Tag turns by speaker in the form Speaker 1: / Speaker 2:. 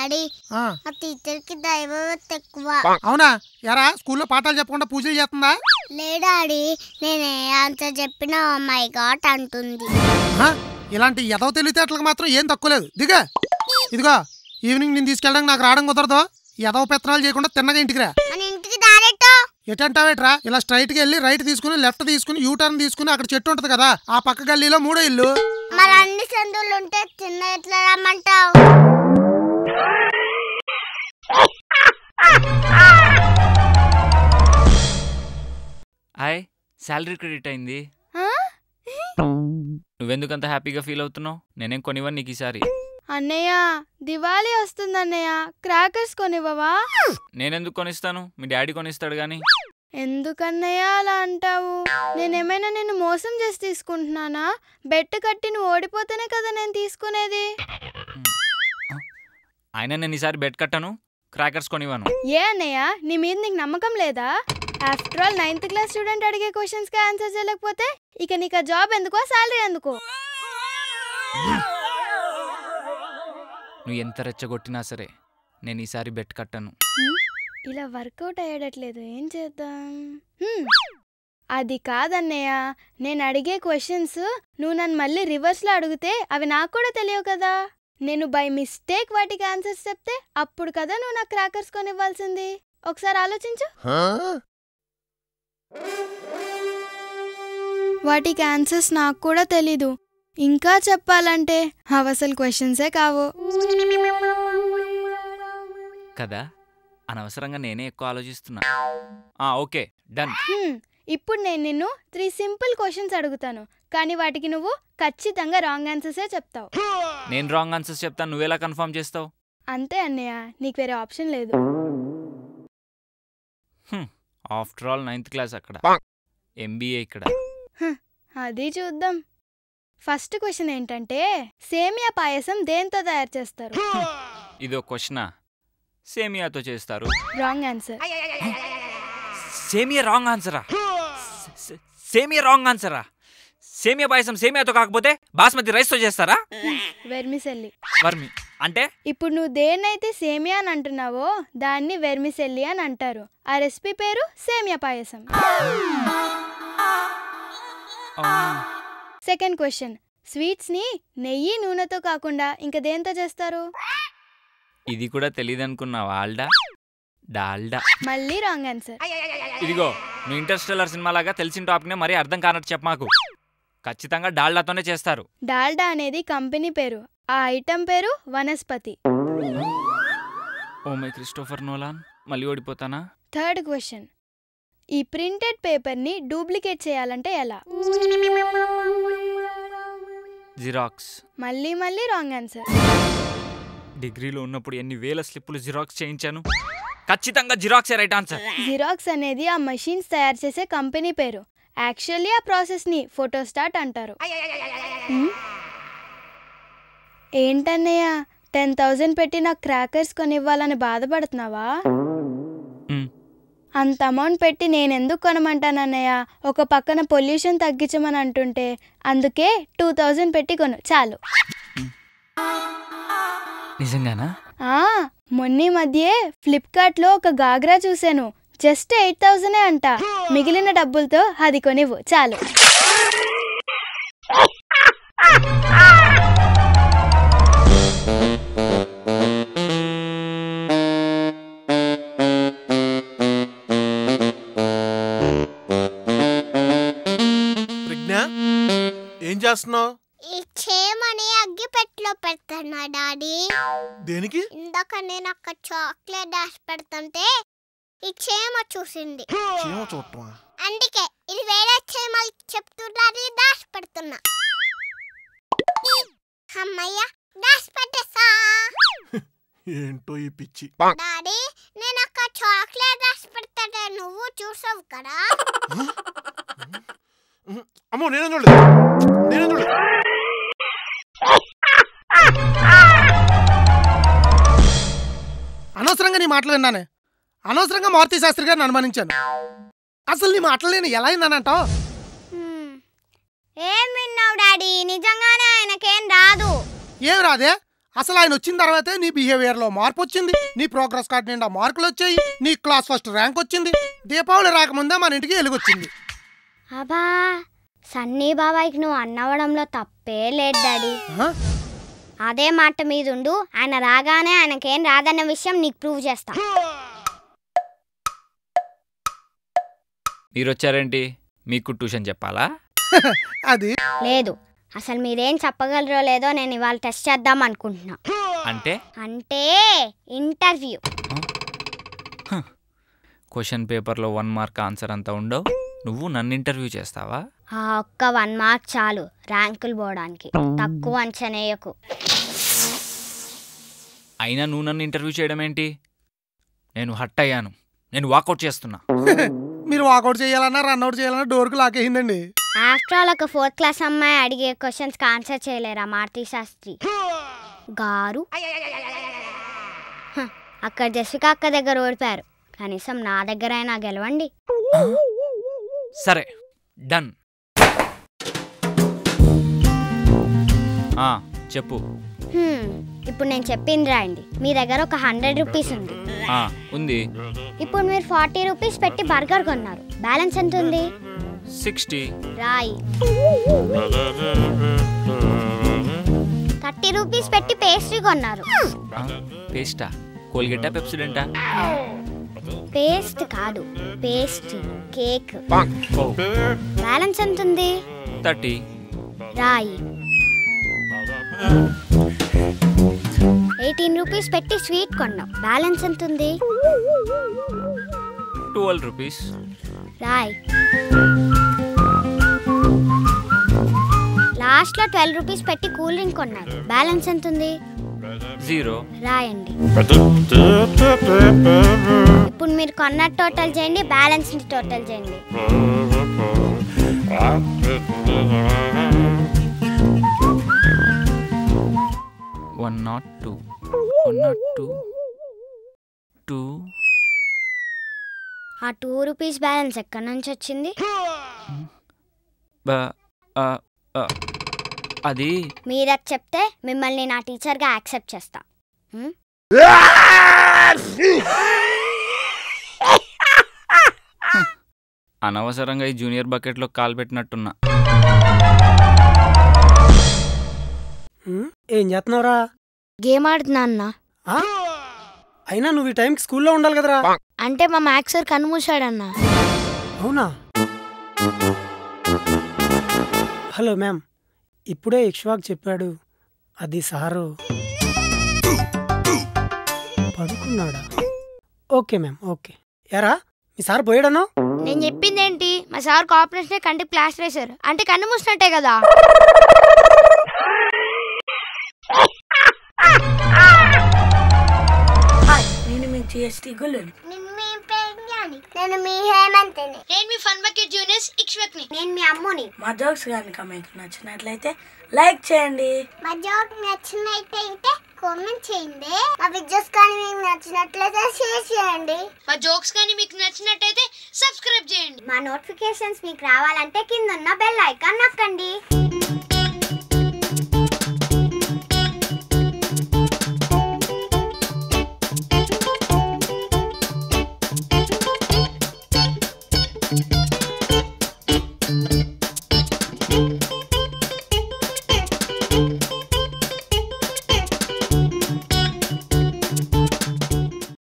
Speaker 1: Daddy.
Speaker 2: ఆ,
Speaker 1: ఆ టీచర్కి దైవవత్తి ఎక్కువ.
Speaker 2: అవునా? ఎరా స్కూల్లో పాఠాలు చెప్పకుండా పూజలు చేస్తుందా?
Speaker 1: లే డాడీ నేను ఏ ఆన్సర్ చెప్పినా మై గాట్ అంటుంది.
Speaker 2: ఆ, ఇలాంటి ఎదవ తెలివితేటలకు మాత్రం ఏం తక్కువ లేదు. దిగా. ఇదిగో ఈవినింగ్ నేను తీసుకెళ్ళడానికి నాకు రావడం కుదరదు. ఎదవ పెత్తనాలు చేయకుండా తిన్నగా ఇంటికి రా.
Speaker 1: మన ఇంటికి దారెట్టో
Speaker 2: ఎటంటావేట్రా ఇలా స్ట్రైట్కి వెళ్ళి రైట్ తీసుకుని లెఫ్ట్ తీసుకుని యూ టర్న్ తీసుకుని అక్కడ చెట్టు ఉంటది కదా ఆ పక్క గల్లీలో మూడో ఇల్లు.
Speaker 1: మరి అన్ని సందులు ఉంటే చిన్న ఎట్లా రమ్మంటావు?
Speaker 3: హాయ్ శాలరీ క్రెడిట్ అయింది. నువ్వెందుకంత హ్యాపీగా ఫీల్ అవుతున్నావు? నేనేం కొనివ్వను నీకు ఈసారి.
Speaker 4: అన్నయ్య దివాళీ వస్తుంది అన్నయ్య. క్రాకర్స్ కొనివ్వవా?
Speaker 3: నేనెందుకు కొనిస్తాను? మీ డాడీ కొనిస్తాడు కానీ
Speaker 4: ఎందుకన్నయ్య అలా అంటావు? నేనేమైనా నిన్ను మోసం చేసి తీసుకుంటున్నానా? బెట్ కట్టి నువ్వు ఓడిపోతేనే కదా నేను తీసుకునేది.
Speaker 3: అయినా నేను ఈసారి బెడ్ కట్టాను క్రాకర్స్ కొనివ్వను.
Speaker 4: ఏ అన్నయ్య నీ మీద నీకు నమ్మకం లేదా? After all ninth class student అడిగే క్వశ్చన్స్కి ఆన్సర్ చేయలేకపోతే ఇక నీకు ఆ జాబ్ ఎందుకో శాలరీ ఎందుకో?
Speaker 3: నువ్వు ఎంత రెచ్చగొట్టినా సరే నేను ఈసారి బెట్ కట్టను.
Speaker 4: ఇలా వర్కౌట్ అయ్యేటట్లేదు ఏం చేద్దాం? హ్మ్, అది కాదన్నయ్య నేను అడిగే క్వశ్చన్స్ నువ్వు నన్ను మళ్ళీ రివర్స్లో అడిగితే అవి నాకు కూడా తెలియవు కదా? నేను బై మిస్టేక్ వాటికి ఆన్సర్స్ చెప్తే అప్పుడు కదా నువ్వు నాకు క్రాకర్స్ కొనివ్వాల్సింది. ఒకసారి ఆలోచించు. వాటికి ఆన్సర్స్ నాకు కూడా తెలీదు. ఇంకా చెప్పాలంటే అవి అసలు క్వశ్చన్సే కావు.
Speaker 3: కదా? అనవసరంగా నేనే ఎక్కువ ఆలోచిస్తున్నా. ఆ, ఓకే డన్
Speaker 4: ఇప్పుడు నేను నిన్ను త్రీ సింపుల్ క్వశ్చన్స్ అడుగుతాను. కానీ వాటికి నువ్వు ఖచ్చితంగా రాంగ్ ఆన్సర్సే చెప్తావు.
Speaker 3: నేను రాంగ్ ఆన్సర్స్ చెప్తాను. నువ్వెలా కన్ఫర్మ్ చేస్తావు?
Speaker 4: అంతే అన్నయ్య. నీకు వేరే ఆప్షన్ లేదు.
Speaker 3: ఆఫ్టర్ ఆల్ నైన్త్ క్లాస్ అక్కడ. ఎంబీఏ ఇక్కడ.
Speaker 4: అది చూద్దాం. ఫస్ట్ క్వశ్చన్ ఏంటంటే సేమియా పాయసం దేంతో తయారు చేస్తారు?
Speaker 3: ఇదో క్వశ్చనా సేమియాతో చేస్తారు.
Speaker 4: రాంగ్ ఆన్సర్
Speaker 3: సేమియా రాంగ్ ఆన్సరా సేమియా రాంగ్ ఆన్సరా? సేమియా పాయసం సేమియాతో కాకపోతే బాస్మతి రైస్తో చేస్తారా?
Speaker 4: వెర్మిసెల్లి.
Speaker 3: వర్మి. అంటే?
Speaker 4: ఇప్పుడు నువ్వు దేన్నైతే సేమియా అని అంటున్నావో దాన్ని వెర్మిసెల్లి అని అంటారు. ఆ రెసిపీ పేరు సేమియా పాయసం? Second question. స్వీట్స్ని నెయ్యి నూనెతో కాకుండా ఇంకా దేంతో చేస్తారు?
Speaker 3: ఇది కూడా తెలియదు అనుకున్నావా ఆల్డా? డాల్డా.
Speaker 4: మళ్ళీ రాంగ్ ఆన్సర్.
Speaker 3: ఇదిగో నువ్వు ఇంటర్స్టెల్లర్ సినిమా లాగా తెలిసిన టాపిక్నే మరీ అర్థం కానట్టు చెప్ప మాకు. ఖచ్చితంగా డాల్డాతోనే చేస్తారు.
Speaker 4: డాల్డా అనేది కంపెనీ పేరు. ఆ ఐటెం పేరు వనస్పతి.
Speaker 3: ఓ మై క్రిస్టోఫర్ నోలాన్ మళ్ళీ ఓడిపోతానా?
Speaker 4: Third question. ఈ ప్రింటెడ్ పేపర్ని డూప్లికేట్ చేయాలంటే ఎలా?
Speaker 3: జిరాక్స్.
Speaker 4: మళ్ళీ మళ్ళీ రాంగ్ ఆన్సర్.
Speaker 3: డిగ్రీలో ఉన్నప్పుడు ఎన్ని వేల స్లిప్పులు జిరాక్స్ చేయించాను? ఖచ్చితంగా జిరాక్సే రైట్ ఆన్సర్
Speaker 4: జిరాక్స్ అనేది ఆ మషీన్స్ తయారు చేసే కంపెనీ పేరు యాక్చువల్లీ ఆ ప్రాసెస్ని ఫోటోస్టాట్ అంటారు? ఏంటన్నయ్య టెన్ థౌజండ్ పెట్టి నాకు క్రాకర్స్ కొనివ్వాలని బాధపడుతున్నావా అంత అమౌంట్ పెట్టి నేను ఎందుకు కొనమంటానన్నయ్య ఒక పక్కన పొల్యూషన్ తగ్గించమని అంటుంటే అందుకే టూ థౌజండ్ పెట్టి కొను చాలు
Speaker 3: నిజంగానా
Speaker 4: మొన్నీ మధ్యే ఫ్లిప్కార్ట్లో ఒక గాగ్రా చూశాను. జస్ట్ ఎయిట్ థౌజండే అంట. మిగిలిన డబ్బులతో అది కొనివ్వు. చాలు.
Speaker 5: ఏం చేస్తున్నావు?
Speaker 1: పెడుతున్నా డాడీ?
Speaker 5: దేనికి?
Speaker 1: ఇందాక నేను అక్కడ చాక్లెట్ దాచి పెడుతుంటే ఈ చేమ చూసింది.
Speaker 5: చీమ చూడటమా?
Speaker 1: అందుకే ఇది వేరే చేమలు చెప్తున్నది దాచి పెడుతున్నా. అమ్మయ్య పెట్టేసా
Speaker 5: ఏంటో ఈ పిచ్చి.
Speaker 1: డాడీ నేను అక్కడ చాక్లెట్ దాచి పెడతాడే నువ్వు చూసావు కదా?
Speaker 5: అమ్మో నేనే చూడలేదు. నేనే చూడలేదు.
Speaker 2: మాటలు విన్నానే? అనవసరంగా మారుతి శాస్త్రి గారిని అనుమానించాను. అసలు నీ మాటలు నేను ఎలా విన్నానంటావు?
Speaker 1: ఏం విన్నావు డాడీ? నిజంగానే ఆయనకేం రాదు.
Speaker 2: ఏం రాదే? అసలు ఆయన వచ్చిన తర్వాతే నీ బిహేవియర్లో మార్పు వచ్చింది నీ ప్రోగ్రెస్ కార్డ్ నిండా మార్కులు వచ్చాయి. నీ క్లాస్ ఫస్ట్ ర్యాంక్ వచ్చింది. దీపావళి రాకముందే మన ఇంటికి వెలుగొచ్చింది
Speaker 1: అబా సన్నీ బాబాయ్కి నువ్వు అన్నవడంలో తప్పే లేదు డాడీ? అదే మాట మీద ఉండు ఆయన రాగానే ఆయనకేం రాదన్న విషయం నీకు ప్రూవ్ చేస్తా.
Speaker 3: మీరు వచ్చారేంటి మీకు ట్యూషన్ చెప్పాలా?
Speaker 2: అది.
Speaker 1: లేదు. అసలు మీరేం చెప్పగలరో లేదో నేను ఇవాళ టెస్ట్ చేద్దాం అనుకుంటున్నా.
Speaker 3: అంటే?
Speaker 1: అంటే ఇంటర్వ్యూ.
Speaker 3: క్వశ్చన్ పేపర్లో వన్ మార్క్ ఆన్సర్ అంతా ఉండవు. నువ్వు నన్ను ఇంటర్వ్యూ చేస్తావా?
Speaker 1: ఆ ఒక్క వన్ మార్క్ చాలు. ర్యాంకులు పోవడానికి. తక్కువ అంచనేయకు
Speaker 3: అయినా నువ్వు నన్ను ఇంటర్వ్యూ చేయడం ఏంటి నేను హట్ అయ్యాను. నేను వాకౌట్ చేస్తున్నా.
Speaker 2: మీరు వాకౌట్ చేయాలన్నా రన్అట్ చేయాలన్నా డోర్కు లాకేసిందండి
Speaker 1: ఆఫ్టర్ ఆల్ ఒక ఫోర్త్ క్లాస్ అమ్మాయి అడిగే క్వశ్చన్స్కి ఆన్సర్ చేయలేరా మారుతి శాస్త్రి? గారు? అక్కడ జస్విక అక్క దగ్గర ఓడిపారు కనీసం నా దగ్గర అయినా గెలవండి.
Speaker 3: సరే డన్. ఆ, చెప్పు.
Speaker 1: ఇప్పుడు నేను చెప్పింది రాయండి. మీ దగ్గర ఒక హండ్రెడ్ రూపీస్ ఉంది.
Speaker 3: ఉంది.
Speaker 1: ఇప్పుడు మీరు ఫార్టీ రూపీస్ పెట్టి బర్గర్ కొన్నారు. బ్యాలెన్స్ ఎంత ఉంది?
Speaker 3: సిక్స్టీ.
Speaker 1: రాయి. థర్టీ రూపీస్ పెట్టి పేస్ట్రీ కొన్నారు.
Speaker 3: పేస్టా? కోల్గేటా పెప్సిడెంటా?
Speaker 1: పేస్ట్ కాదు పేస్ట్రీ కేక్. బ్యాలెన్స్ ఎంత ఉంది?
Speaker 3: థర్టీ.
Speaker 1: రాయి. ఎయిటీన్ రూపీస్ పెట్టి స్వీట్ కొన్నాం. బ్యాలెన్స్ ఎంత ఉంది
Speaker 3: ట్వెల్వ్ రూపీస్.
Speaker 1: రాయ్. లాస్ట్లో ట్వెల్వ్ రూపీస్ పెట్టి కూల్ డ్రింక్ కొన్నారు బ్యాలెన్స్ ఎంత ఉంది
Speaker 3: జీరో.
Speaker 1: రాయండి. ఇప్పుడు మీరు కొన్న టోటల్ చేయండి బ్యాలెన్స్ టోటల్ చేయండి.
Speaker 3: One not two. One not two. Two
Speaker 1: ఆ టూ రూపీస్ బ్యాలెన్స్ ఎక్కడి నుంచి వచ్చింది?
Speaker 3: బ- ఆ, ఆ, అది
Speaker 1: మీరు అది చెప్తే మిమ్మల్ని నా టీచర్గా యాక్సెప్ట్ చేస్తా. హ్మ్?
Speaker 3: అనవసరంగా ఈ జూనియర్ బకెట్లో కాలు పెట్టినట్టున్నా.
Speaker 6: ఏం చేస్తున్నావురా?
Speaker 4: గేమ్ ఆడుతున్నా?
Speaker 6: అయినా నువ్వు ఈ టైంకి స్కూల్లో ఉండాలి కదరా.
Speaker 4: అంటే మా మ్యాథ్స్ సార్ కన్మూసాడన్న
Speaker 6: అవునా? హలో మ్యామ్ ఇప్పుడే ఇక్ష్వాక్ చెప్పాడు. అది సారు. పడుకున్నాడా? Okay ma'am okay. ఎరా మీ సార్ పోయాడను?
Speaker 4: నేను చెప్పింది ఏంటి మా సార్ కోఆపరేషన్ కంటి ప్లాస్టర్ వేశారు. అంటే కన్ను మూసినట్టే కదా.
Speaker 7: నేను మీ గుల్లుని
Speaker 1: నేను మీ హేమంత్ని.
Speaker 4: నేను మీ ఫన్ బకెట్ జూనియర్స్ ఇక్ష్వక్ని.
Speaker 1: నేను మీ అమ్ముని.
Speaker 7: మా జోక్స్ కనుక మీకు నచ్చినట్లయితే లైక్ చేయండి.
Speaker 1: మా జోక్ నచ్చినట్టయితే కామెంట్ చేయండి. మా వీడియోస్ కానీ మీకు నచ్చినట్లయితే షేర్ చేయండి.
Speaker 4: మా జోక్స్ కానీ మీకు నచ్చినట్టయితే సబ్స్క్రైబ్ చేయండి.
Speaker 1: మా నోటిఫికేషన్స్ మీకు రావాలంటే కింద ఉన్న బెల్ ఐకాన్ నొక్కండి.